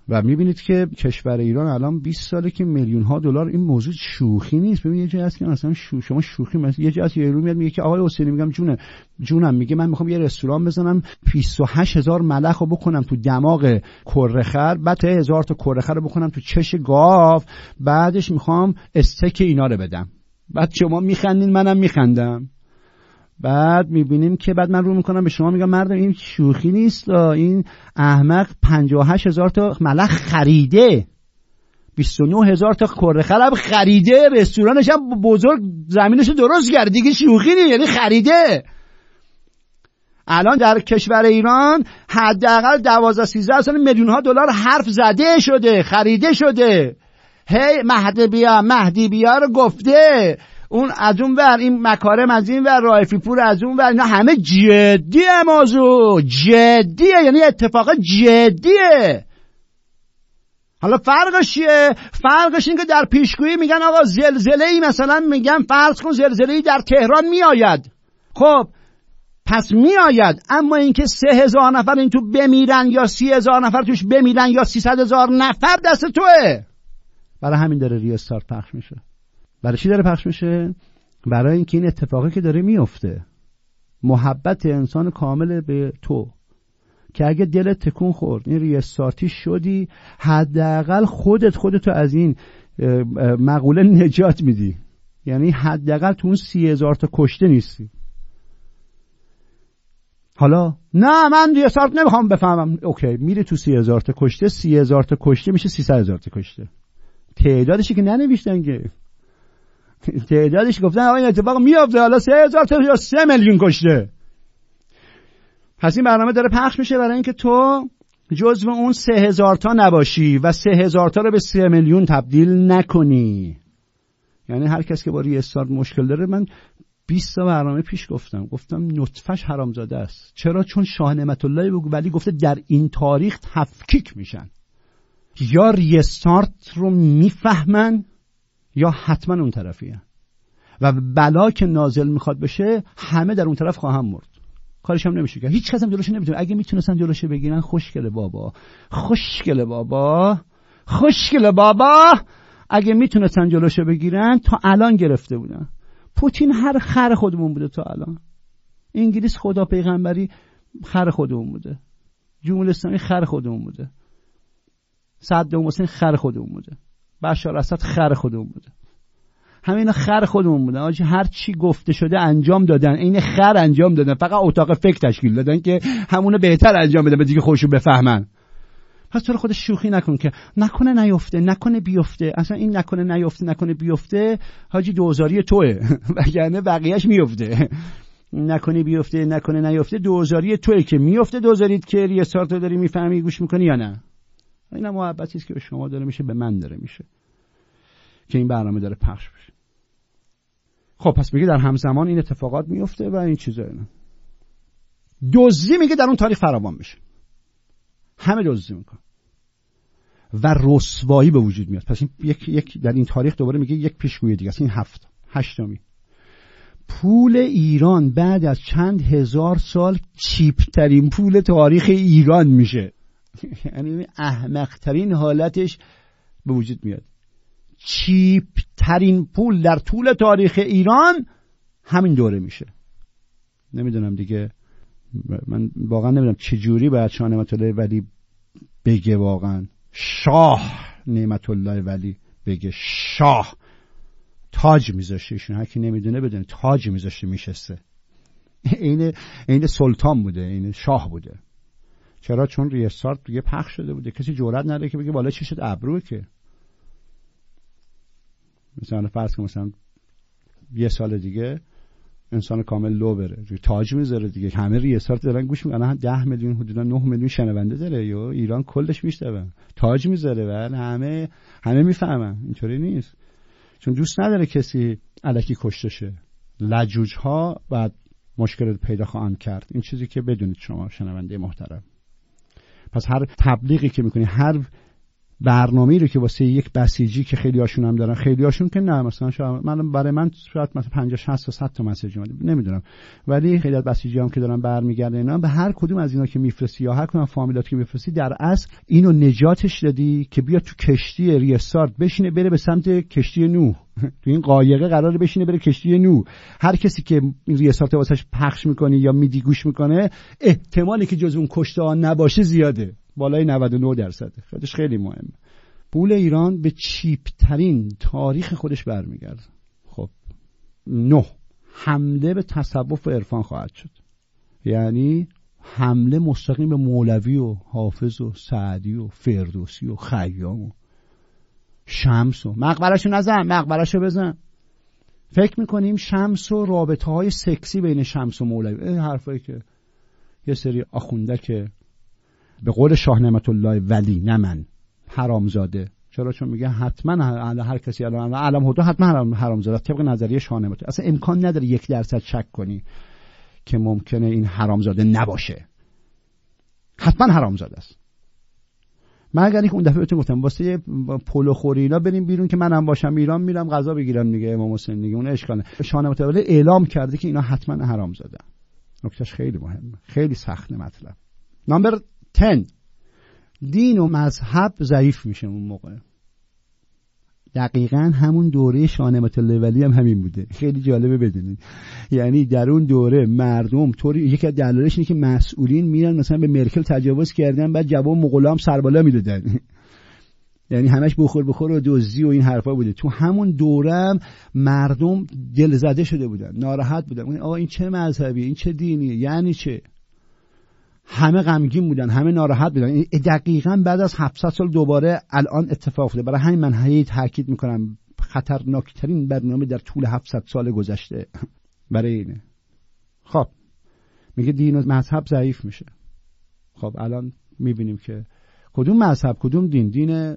و می‌بینید که کشور ایران الان 20 ساله که میلیون ها دلار این موضوع شوخی نیست. ببین یه جایی هست که مثلا شو شما شوخی مثلا یه جایی رو میاد میگه که آقای حسینی میگم جونه جونم. میگه من می‌خوام یه رستوران بزنم 28 هزار ملخ رو بکنم تو دماغ کرخر بعد هزار تا کرخر رو بکنم تو چش گاو بعدش می‌خوام استک اینا رو بدم. بعد شما میخندین منم میخندم. بعد می‌بینیم که بعد من رو می‌کنم به شما میگم مردم این شوخی نیست این احمق 58 هزار تا ملخ خریده. 29 هزار تا کره خرب خریده. رستورانش هم بزرگ زمینش درست کرده دیگه شوخی نیست یعنی خریده. الان در کشور ایران حداقل 12 13 سال میلیون ها دلار حرف زده شده خریده شده. هی مهدی بیا مهدی بیا رو گفته. اون از اون ور این مکارم از این ور رایفی پور از اون ور اینا همه جدیه موضوع. جدیه یعنی اتفاق جدیه. حالا فرقش چیه؟ فرقش این که در پیشگویی میگن آقا زلزله ای مثلا میگن فرض کن زلزله ای در تهران میآید. خب پس میآید. اما اینکه سه هزار نفر این تو بمیرن یا سی هزار نفر توش بمیرن یا سیصد هزار نفر دست توه. برای همین داره ریستارت پخش میشه. برای چی داره پخش میشه؟ برای اینکه این اتفاقی که داره میفته محبت انسان کامل به تو که اگه دلت تکون خورد این ریستارتی شدی حداقل خودت خودتو از این مقوله نجات میدی. یعنی حداقل تو اون سی هزار تا کشته نیستی. حالا نه من ریستارت نمی‌خوام بفهمم. okay میری تو سی هزار تا کشته سی هزار تا کشته میشه سی هزار تا کشته. تعدادشی که ننوشتن که. تعدادش گفتن آقا این اتفاق میافته حالا سه هزار تا یا سه میلیون کشته. پس این برنامه داره پخش میشه برای اینکه تو جزو اون سه هزار تا نباشی و سه هزار تا رو به سه میلیون تبدیل نکنی. یعنی هر کس که با ریستارت مشکل داره من 20 تا برنامه پیش گفتم. گفتم نطفش حرامزاده است. چرا؟ چون شاه نعمت الله ولی گفته در این تاریخ تفکیک میشن. یا ریستارت رو می‌فهمن یا حتما اون طرفیه. و بلا که نازل می‌خواد بشه همه در اون طرف خواهم مرد. کارش هم نمیشه که هیچ کس هم جلوش نمی‌تونه. اگه می‌تونستن جلوش بگیرن خوشگله بابا. خوشگله بابا. خوشگله بابا. اگه می‌تونستن جلوش بگیرن تا الان گرفته بودن. پوتین هر خر خودمون بوده تا الان. انگلیس خدا پیغمبری خر خودمون بوده. جمهوری اسلامی خر خودمون بوده. صدام حسین خر خودمون بوده. بشار اسد خر خودمون بوده. همین خر خودمون بودن آجی هر چی گفته شده انجام دادن. این خر انجام دادن. فقط اتاق فکر تشکیل دادن که همونو بهتر انجام بدن به دیگه خوشو بفهمن. پس تو خودش شوخی نکن که نکنه نیفته نکنه بیفته. اصلا این نکنه نیفته نکنه بیفته حاجی دوزاری توه. وگرنه بقیهش میفته. نکنه بیفته نکنه نیفته دوزاری توه که میفته. دوزاریت که ریسارت رو داری می‌فهمی گوش می‌کنی یا نه؟ این محبتی است که به شما داره میشه به من داره میشه که این برنامه داره پخش بشه. خب پس میگه در همزمان این اتفاقات میفته و این چیزا اینا. دزدی میگه در اون تاریخ فراوان بشه همه دزدی میکن و رسوایی به وجود میاد. پس این یک, یک در این تاریخ دوباره میگه یک پیشگویی دیگه است. این هفت هشتمی پول ایران بعد از چند هزار سال چیپ ترین پول تاریخ ایران میشه. یعنی احمقترین حالتش به وجود میاد. چیپ ترین پول در طول تاریخ ایران همین دوره میشه. نمی‌دونم دیگه. من واقعا نمی‌دونم چجوری باید شاه نعمت الله ولی بگه واقعا. شاه نعمت الله ولی بگه شاه. تاج میذاشته. ایشون هر کی نمی‌دونه بدونه تاج میذاشته میشسته. این این سلطان بوده این شاه بوده. چرا؟ چون ریستارت دیگه پخش شده بوده. کسی جرئت نداره که بگه بالا چی شد ابروه که. مثلا فرض کن مثلا یه سال دیگه انسان کامل لو بره. تاج می‌ذاره دیگه. همه ریستارت دارن گوش می‌کنن ده میلیون حدودا 9 میلیون شنونده داره. یا ایران کلش میشنوه. تاج می‌ذاره. و همه همه می‌فهمن. اینطوری نیست. چون دوست نداره کسی علکی کشته شه. لجوج ها بعد مشکل پیدا خواهند کرد. این چیزی که بدونید شما شنونده محترم. پس هر تبلیغی که می‌کنی هر برنامه‌ای رو که واسه یک بسیجی که خیلی هاشون هم دارن خیلی هاشون که نه مثلا من برای من شاید مثلا 50 60 تا 100 تا مسیج اومده نمی‌دونم. ولی خیلی از بسیجی هم که دارن برمیگردن اینا به هر کدوم از اینا که میفرستی یا هر کدوم فامیلات که میفرستی در اصل اینو نجاتش دادی که بیا تو کشتی ریستارت بشینه بره به سمت کشتی نوح تو این قایقه قراره بشینه بره کشتی نو. هر کسی که این ریاست واسش پخش می‌کنه یا میدی گوش می‌کنه احتمالی که جز اون کشته نباشه زیاده. بالای 99 درصده. خودش خیلی مهمه. پول ایران به چیپ ترین تاریخ خودش برمیگرده. خب نه. حمله به تصوف و عرفان خواهد شد. یعنی حمله مستقیم به مولوی و حافظ و سعدی و فردوسی و خیام و شمس و مقبرشو نزن مقبرشو بزن. فکر می‌کنیم شمس و رابطه های سکسی بین شمس و مولوی. این حرفایی که یه سری آخونده که به قول شاه نعمت الله ولی نه من. حرامزاده. چرا؟ چون میگه حتما هر کسی الان علم هدا حتما حرام حرامزاده طبق نظریه شاه نعمت اصلا امکان نداره یک درصد شک کنی که ممکنه این حرامزاده نباشه. حتما حرامزاده است. من اگر اون دفعه بهتون گفتم واسه پلو خوری اینا بریم بیرون که منم باشم ایران میرم غذا بگیرم دیگه امام حسین دیگه اون اشکاله شاه متولی اعلام کرده که اینا حتما حرام زدن نکتهش خیلی مهمه. خیلی سخت مطلب. نمبر 10 دین و مذهب ضعیف میشه اون موقع. دقیقا همون دوره شانمت ولی هم همین بوده. خیلی جالبه بدونید. یعنی در اون دوره مردم طوری یکی از دلایلش اینه که مسئولین میرن مثلا به مرکل تجاوز کردن بعد جواب مغولا هم سربالا می‌دادن. یعنی همش بخور بخور و دزدی و این حرفا بوده. تو همون دوره مردم دل زده شده بودن ناراحت بودن. آقا این چه مذهبی این چه دینی یعنی چه؟ همه غمگین بودن همه ناراحت بودن. دقیقا بعد از 700 سال دوباره الان اتفاق افتاده. برای همین من هی تاکید می‌کنم. خطرناکترین برنامه در طول 700 سال گذشته. برای اینه. خب. میگه دین و مذهب ضعیف میشه. خب الان می‌بینیم که کدوم مذهب کدوم دین؟ دین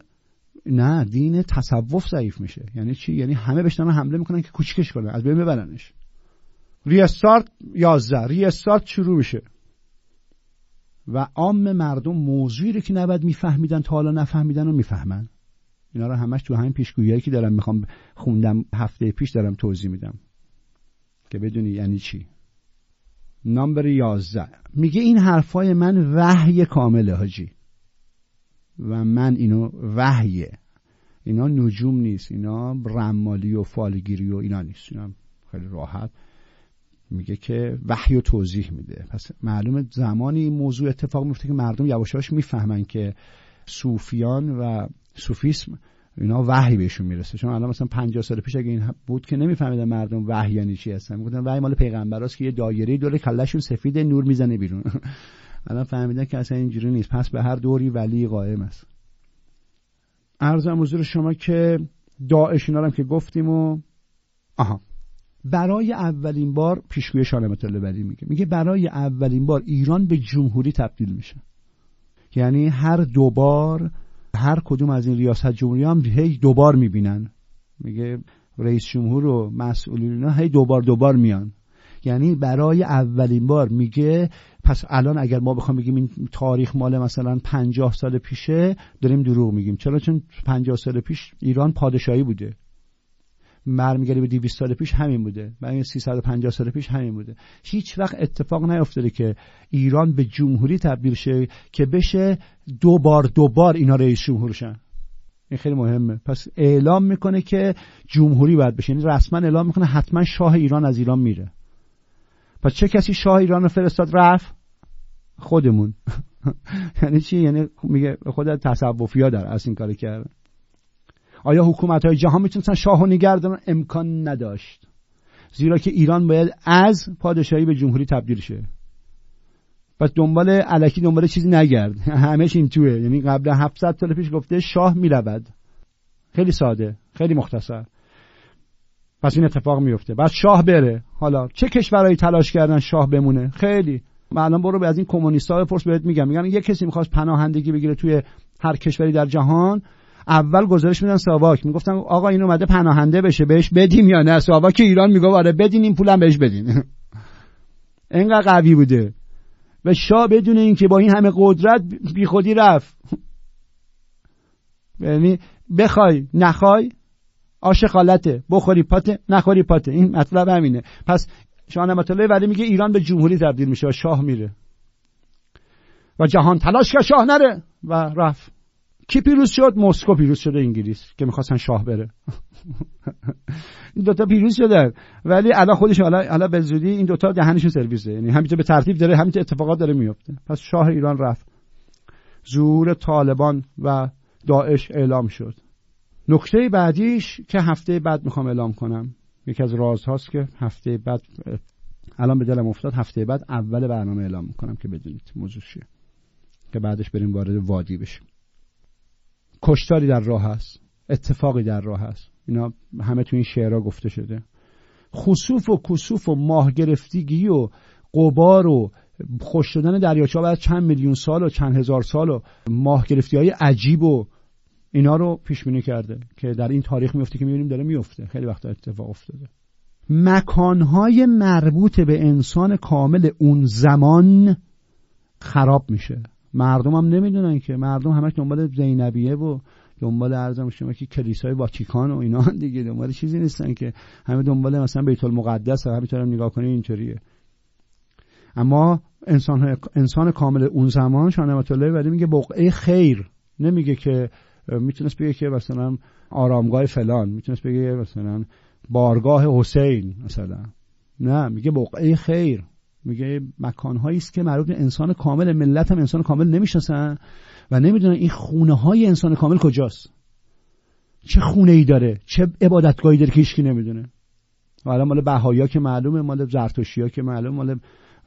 نه دین تصوف ضعیف میشه. یعنی چی؟ یعنی همه بهش حمله می‌کنن که کوچکش کنن. از بین ببرنش. ریستارت 11 ریستارت شروع میشه. و عام مردم موضوعی رو که نباید میفهمیدن تا حالا نفهمیدن و می‌فهمن. اینا رو همش تو همین پیشگویی که دارم می‌خوام خوندم هفته پیش دارم توضیح میدم. که بدونی یعنی چی. نمبر یازده. میگه این حرفای من وحی کامله حاجی. و من اینو وحیه اینا نجوم نیست. اینا رمالی و فالگیری و اینا نیست. اینا خیلی راحت. میگه که وحی و توضیح میده. پس معلومه زمانی این موضوع اتفاق میفته که مردم یواشاش می‌فهمن که صوفیان و صوفیسم اینا وحی بهشون می‌رسه. چون الان مثلا 50 سال پیش اگه این بود که نمیفهمیدن مردم وحی یعنی چی هستن. می‌گفتن وحی مال پیغمبراست که یه دایره دور کلهشون سفید نور می‌زنه بیرون. الان فهمیدن که اصلا اینجوری نیست. پس به هر دوری ولی قائم است. ارزم حضور شما که داعش اینا که گفتیم و آها. برای اولین بار پیشگوی شاه ولی میگه. میگه برای اولین بار ایران به جمهوری تبدیل میشه. یعنی هر دوبار هر کدوم از این ریاست جمهوری هم هی دوبار می‌بینن. میگه رئیس جمهور و مسئولین هی دوبار دوبار میان. یعنی برای اولین بار میگه پس الان اگر ما بخوام بگیم این تاریخ مال مثلا پنجاه سال پیشه داریم دروغ میگیم. چرا؟ چون پنجاه سال پیش ایران پادشاهی بوده. برمیگردی به 200 سال پیش همین بوده. و 350 سال پیش همین بوده. هیچ وقت اتفاق نیفتاده که ایران به جمهوری تبدیل شه که بشه دو بار دو بار اینا رئیس جمهور شن. این خیلی مهمه. پس اعلام می‌کنه که جمهوری باید بشه. یعنی رسما اعلام می‌کنه حتما شاه ایران از ایران میره. پس چه کسی شاه ایران رو فرستاد رفت؟ خودمون. یعنی چی؟ یعنی میگه خود تصوفی ها در از این کار کرد. آیا حکومت های جهان می‌تونستن شاه و نگردن امکان نداشت. زیرا که ایران باید از پادشاهی به جمهوری تبدیل شه. پس دنبال علکی دنبال چیزی نگرد. همش این توه. یعنی قبل 700 سال پیش گفته شاه می‌رود. خیلی ساده. خیلی مختصر. پس این اتفاق میفته بعد شاه بره. حالا چه کشورهایی تلاش کردن شاه بمونه؟ خیلی. الان برو به از این کمونیستا بپرس بهت میگم. میگن یه کسی می‌خواست پناهندگی بگیره توی هر کشوری در جهان اول گزارش میدن ساواک. می‌گفتن آقا این اومده پناهنده بشه بهش بدیم یا نه؟ ساواک ایران میگه آره بدین این پولم بهش بدین. اینقدر قوی بوده. و شاه بدون اینکه با این همه قدرت بیخودی رفت. یعنی بخوای نخوای آش خالته بخوری پاته نخوری پاته. این مطلب همینه. پس شاه نعمت ولی میگه ایران به جمهوری تبدیل میشه و شاه میره. و جهان تلاش که شاه نره. و رفت. کی پیروز شد؟ مسکو پیروز شده انگلیس که می‌خواستن شاه بره. این دوتا پیروز شدن. ولی الان خودش الان به زودی این دوتا دهنشون سرویسه. یعنی همینطور به ترتیب داره همینطور اتفاقات داره میفته پس شاه ایران رفت. زور طالبان و داعش اعلام شد. نکته بعدیش که هفته بعد می‌خوام اعلام کنم. یکی از رازهاست که هفته بعد الان به دلم افتاد. هفته بعد اول برنامه اعلام می‌کنم که بدونید موضوع که بعدش بریم وارد وادی بشیم. کشتاری در راه هست اتفاقی در راه هست. اینا همه تو این شعرها گفته شده. خصوف و کسوف و ماه گرفتگی و قبار و خوش شدن دریاچه بعد چند میلیون سال و چند هزار سال و ماه گرفتی های عجیب و اینا رو پیش بینی کرده که در این تاریخ میفته که می‌بینیم داره میفته خیلی وقت اتفاق افتاده. مکانهای مربوط به انسان کامل اون زمان خراب میشه. مردم هم نمی‌دونن که. مردم همش دنبال زینبیه و دنبال ارزم شما که کلیسای واچیکان و اینا دیگه. دنبال چیزی نیستن که. همه دنبال مثلا بیت المقدس همینطور هم نگاه کنی اینطوریه. اما انسان انسان کامل اون زمان شاه الله ولی میگه بقعه خیر. نمیگه که می‌تونست بگه که مثلا آرامگاه فلان. می‌تونست بگه مثلا بارگاه حسین مثلا. نه میگه بقعه خیر. میگه مکانهایی است که مربوط انسان کامل ملت هم انسان کامل نمی‌شناسن و نمی‌دونن این خونه های انسان کامل کجاست. چه خونه ای داره؟ چه عبادتگاهی داره که هیچکی نمی‌دونه؟ حالا مال بهایا که معلومه مال زرتشتی که معلومه مال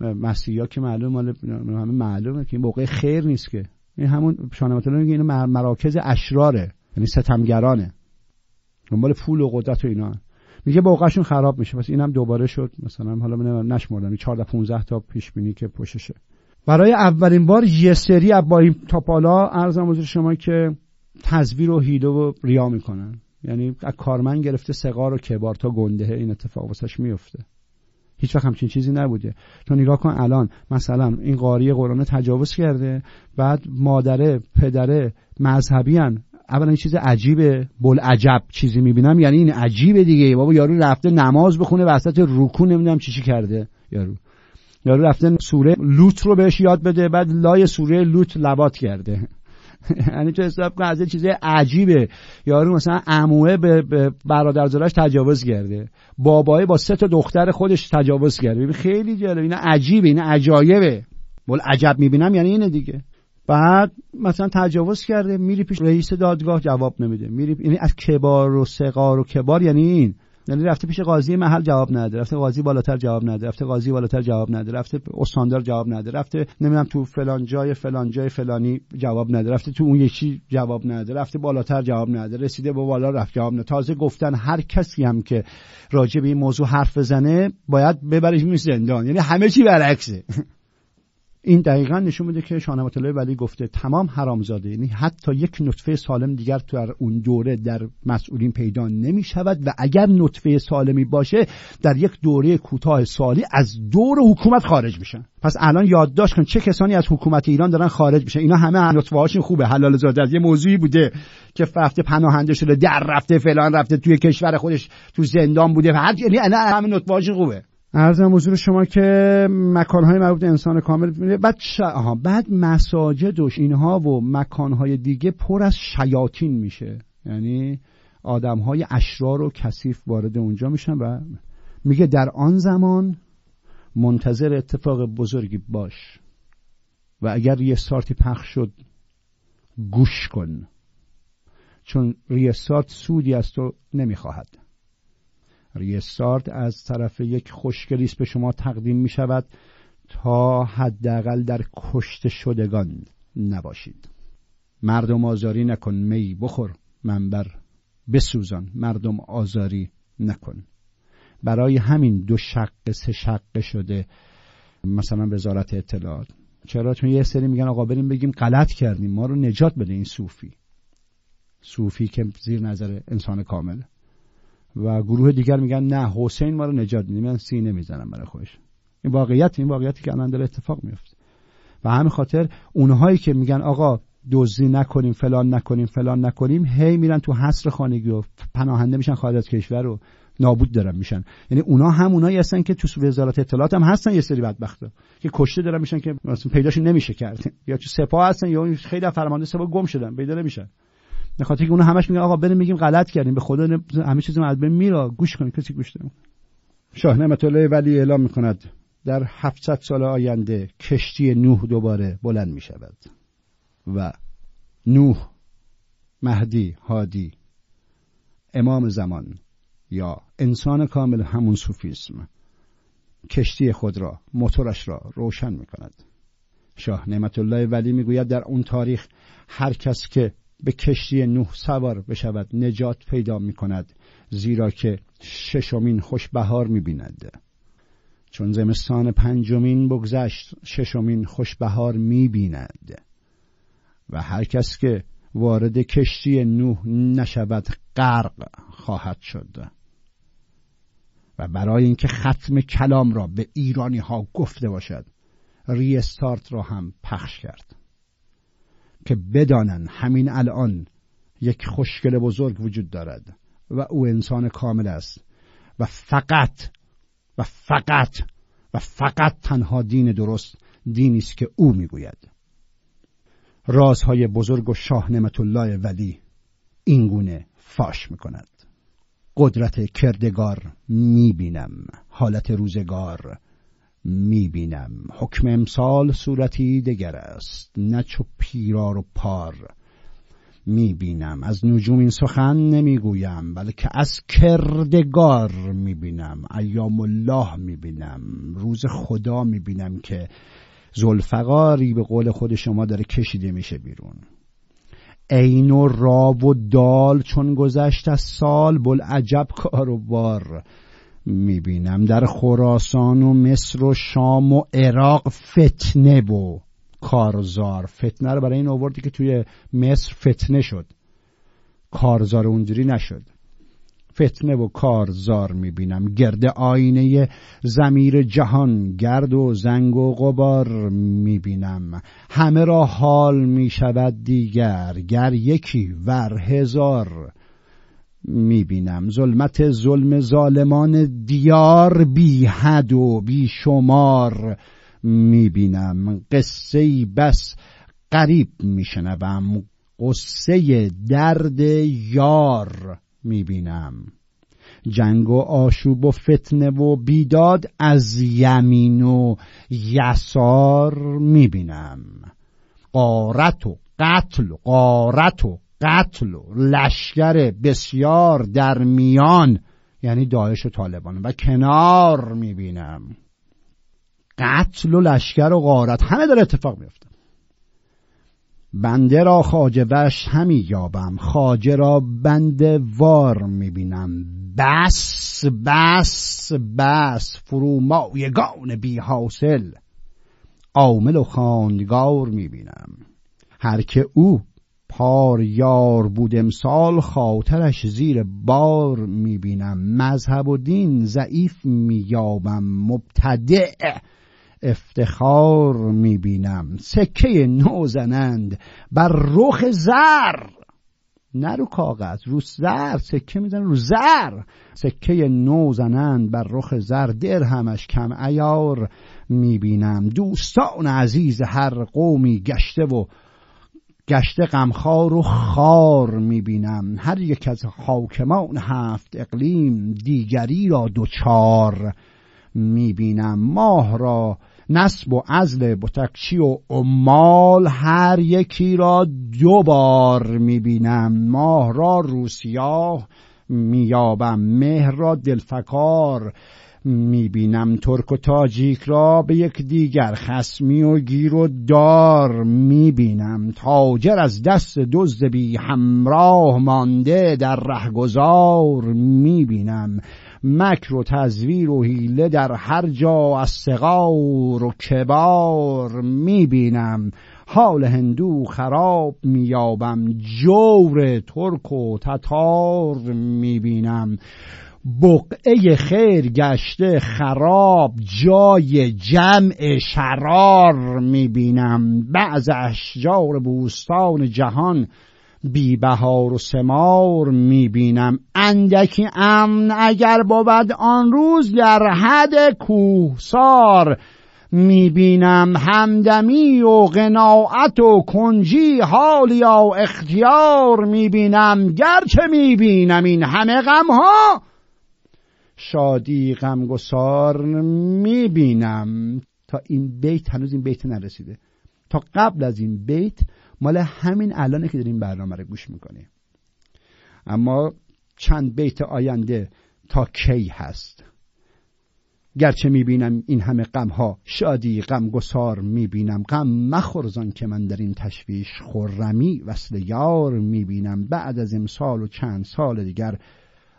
مسیحی که معلومه مال همه معلومه که این موقع خیر نیست که. این همون شانمت میگه اینو مراکز اشراره یعنی ستمگرانه. دنبال پول و قدرت و اینا. میگه بوقشون خراب میشه. پس اینم دوباره شد. مثلا حالا من نشمردم. 14 15 تا پیش بینی که پشتشه. برای اولین بار یه سری با این تاپالا ارزم حضور شما که تزویر و هیله و ریا می‌کنن. یعنی از کارمن گرفته سقار و کبار تا گنده. این اتفاق واسش میفته هیچ وقت همچین چیزی نبوده. تو نگاه کن الان. مثلا این قاری قرآن تجاوز کرده. بعد مادره پدره مذهبی اولا چیز عجیبه بل عجب چیزی می‌بینم. یعنی این عجیبه دیگه. بابا یارو رفته نماز بخونه وسط رکوع نمی‌دونم چی چی کرده. یارو. یارو رفته سوره لوت رو بهش یاد بده بعد لای سوره لوت لبات کرده. یعنی تو حساب کن از چیز عجیبه. یارو مثلا عموه به برادرزادش تجاوز کرده. بابای با سه تا دختر خودش تجاوز کرده. خیلی جالب. اینا عجیبه اینا عجایبه. بل عجب می‌بینم یعنی اینه دیگه. بعد مثلا تجاوز کرده میری پیش رئیس دادگاه جواب نمیده. میری یعنی از کبار و سقار و کبار یعنی این. یعنی رفته پیش قاضی محل جواب نده رفته قاضی بالاتر جواب نده رفته قاضی بالاتر جواب نده رفته استاندار جواب نده رفته نمی‌دونم تو فلان جای فلان جای فلانی جواب نده رفته تو اون یکی جواب نده رفته بالاتر جواب نده رسیده به بالا رفت جواب نده تازه گفتن هر کسی هم که راجع به این موضوع حرف بزنه باید ببرش زندان. یعنی همه چی برعکسه. این دقیقا نشون میده که شاه الله ولی گفته تمام حرامزاده یعنی حتی یک نطفه سالم دیگر تو اون دوره در مسئولین پیدا نمی شود و اگر نطفه سالمی باشه در یک دوره کوتاه سالی از دور حکومت خارج میشن پس الان یادداشت کن چه کسانی از حکومت ایران دارن خارج میشن اینا همه نطفه هاشون خوبه. حلال زاده از یه موضوعی بوده که رفته پناهنده شده در رفته فلان رفته توی کشور خودش تو زندان بوده. هر یعنی همه نطفه هاشون خوبه. ارزم حضور شما که مکانهای مربوط انسان کامل بعد ش... بعد مساجد و اینها و مکانهای دیگه پر از شیاطین میشه. یعنی آدمهای اشرار و کثیف وارد اونجا میشن و میگه در آن زمان منتظر اتفاق بزرگی باش و اگر یه سارتی پخش شد گوش کن. چون ریستارت سودی از تو نمی‌خواهد. ریستارت از طرف یک خوشگلیست به شما تقدیم می شود تا حداقل در کشته شدگان نباشید. مردم آزاری نکن می بخور منبر بسوزان. مردم آزاری نکن. برای همین دو شق سه شقه شده مثلا وزارت اطلاعات. چرا؟ چون یه سری میگن آقا بریم بگیم غلط کردیم. ما رو نجات بده این صوفی. صوفی که زیر نظر انسان کامل و گروه دیگر میگن نه حسین ما رو نجات میده. من سینه می‌زنم برای خودش. این واقعیت این واقعیتی که الان داره اتفاق میفته و همین خاطر اونهایی که میگن آقا دزدی نکنیم فلان نکنیم فلان نکنیم هی میرن تو حصر خانگی و پناهنده میشن خارج از کشور و نابود دارن میشن. یعنی اونا هم اونایی هستن که تو وزارت اطلاعات هم هستن یه سری بدبختا. که کشته دارن میشن که مثلا پیداشون نمیشه کرد. یا تو سپاه هستن یا خیلی فرمانده سپاه گم شدن پیدا نمیشن. به که اونا همش میگن آقا بریم میگیم غلط کردیم به خدا همه چیز از بین میرا. گوش کنید کسی گوش نمی‌کنه. شاه نعمت الله ولی اعلام می‌کند در 700 سال آینده کشتی نوح دوباره بلند می‌شود و نوح مهدی هادی امام زمان یا انسان کامل همون صوفیسم کشتی خود را موتورش را روشن می کند شاه نعمت الله ولی می‌گوید در اون تاریخ هر کس که به کشتی نوح سوار بشود نجات پیدا می کند زیرا که ششمین خوشبهار می بیند چون زمستان پنجمین بگذشت ششمین خوشبهار می بیند و هر کس که وارد کشتی نوح نشود غرق خواهد شد. و برای اینکه ختم کلام را به ایرانی ها گفته باشد ریستارت را هم پخش کرد. که بدانن همین الان یک خوشگل بزرگ وجود دارد و او انسان کامل است و فقط و فقط و فقط تنها دین درست دینی است که او می‌گوید. رازهای بزرگ و شاه نعمت الله ولی اینگونه فاش می‌کند. قدرت کردگار می‌بینم حالت روزگار می‌بینم. حکم امسال صورتی دگر است نه چو پیرار و پار. می‌بینم. از نجوم این سخن نمی‌گویم بلکه از کردگار می‌بینم. ایام الله می‌بینم. روز خدا می‌بینم که زلفقاری به قول خود شما داره کشیده میشه بیرون. عین و را و دال چون گذشت از سال بل عجب کار و بار. می‌بینم. در خراسان و مصر و شام و عراق فتنه و کارزار. فتنه رو برای این آوردی که توی مصر فتنه شد. کارزار اونجوری نشد. فتنه و کارزار می‌بینم. گرد آینه زمیر جهان گرد و زنگ و غبار می‌بینم. همه را حال می‌شود دیگر گر یکی ور هزار می‌بینم. ظلمت ظلم ظالمان دیار بی حد و بی شمار می‌بینم. قصه بس قریب میشنوم. قصه درد یار می‌بینم. جنگ و آشوب و فتنه و بیداد از یمین و یسار می‌بینم. قارت و قتل و قارت و قتل و لشکر بسیار در میان یعنی داعش و طالبان. و کنار می‌بینم. قتل و لشکر و غارت همه داره اتفاق میفته بنده را خاجه وش همی یابم. خاجه را بنده وار می‌بینم. بس بس بس فرومایگان بی حاصل. عامل و خاندگار می‌بینم. هر که او پار یار بود امسال خاطرش زیر بار می‌بینم. مذهب و دین ضعیف مییابم مبتدع افتخار می‌بینم. سکه نو زنند بر رخ زر. نه رو کاغذ رو زر. سکه می‌زنن رو زر. سکه نو زنند بر رخ زر. درهمش کم ایار می‌بینم. دوستان عزیز هر قومی گشته و گشته غمخوار و خار می‌بینم. هر یک از حاکمان هفت اقلیم دیگری را دوچار می‌بینم. ماه را نسب و ازل بتکچی و امال هر یکی را دو بار می‌بینم. ماه را روسیاه میابم مهر را دلفکار می‌بینم ترک و تاجیک را به یک دیگر خسمی و گیر و دار می‌بینم. تاجر از دست دزد بی همراه مانده در رهگذار می‌بینم. مکر و تزویر و حیله در هر جا از صغار و کبار می‌بینم. حال هندو خراب میابم جور ترک و تتار می‌بینم. بقعه خیر گشته خراب جای جمع شرار می‌بینم. بعض اشجار بوستان جهان بی بهار و سمار می‌بینم. اندکی امن اگر بود آن روز در حد کوهسار می‌بینم. همدمی و قناعت و کنجی حال یا اختیار می‌بینم. گرچه می‌بینم این همه غمها شادی غمگسار می‌بینم. تا این بیت هنوز این بیت نرسیده. تا قبل از این بیت مال همین الانه که داریم برنامه رو گوش می‌کنیم. اما چند بیت آینده تا کی هست؟ گرچه می‌بینم این همه غم ها شادی غم گسار می‌بینم. غم مخورزان که من در این تشویش خرمی وصل یار می‌بینم. بعد از امسال و چند سال دیگر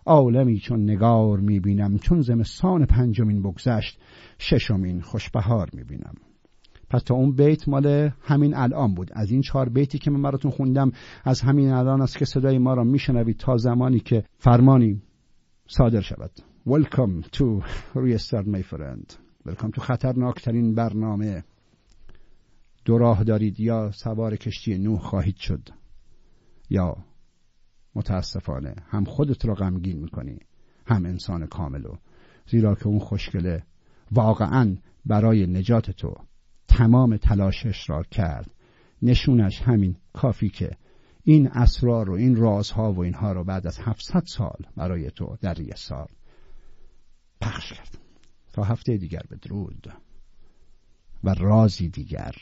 عالمی چون نگار می‌بینم چون زمستان پنجمین بگذشت ششمین خوشبهار می‌بینم. پس تا اون بیت مال همین الان بود. از این چهار بیتی که من براتون خوندم از همین الان است که صدای ما را میشنوید تا زمانی که فرمانی صادر شود. Welcome to Restart my friend Welcome to خطرناکترین برنامه. دو راه دارید یا سوار کشتی نوح خواهید شد یا متاسفانه هم خودت را غمگین می‌کنی هم انسان کاملو زیرا که اون خوشگله واقعا برای نجات تو تمام تلاشش را کرد. نشونش همین کافی که این اسرار و این رازها و اینها رو بعد از 700 سال برای تو در یه سال پخش کرد. تا هفته دیگر بدرود و رازی دیگر.